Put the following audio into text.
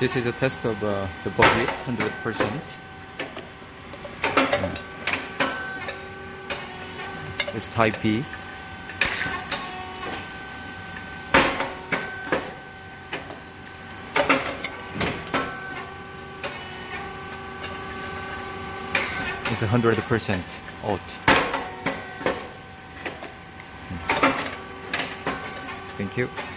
This is a test of uh, the body, 100%. It's type B. It's 100% out. Hmm. Thank you.